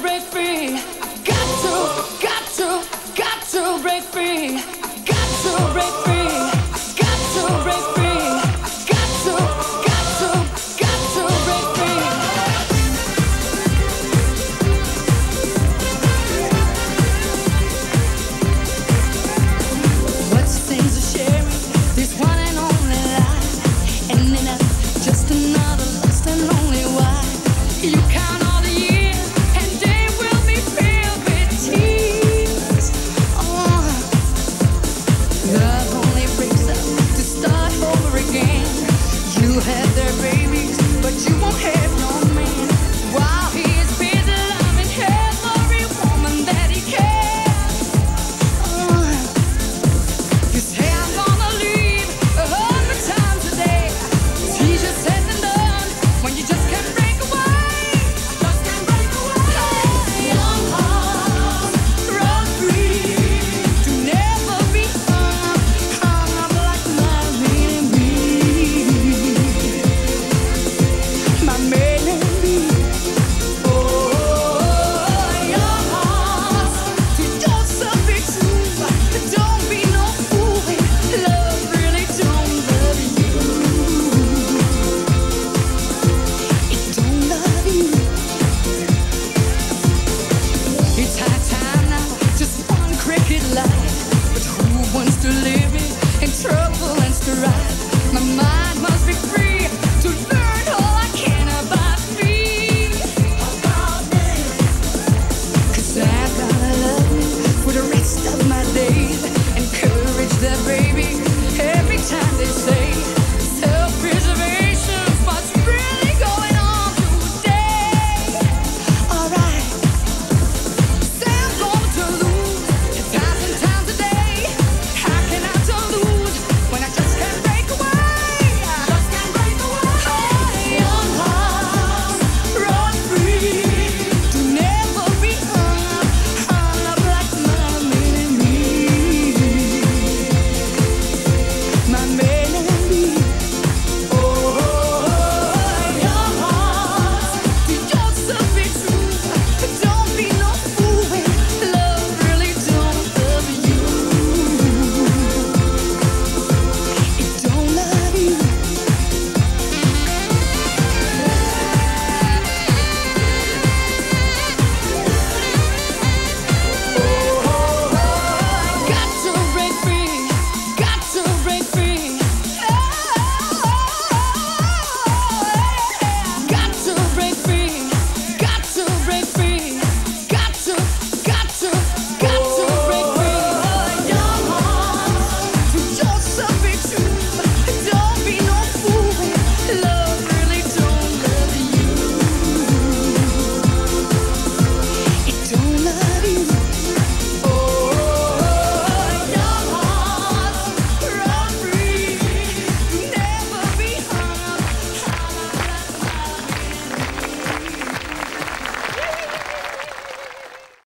break free.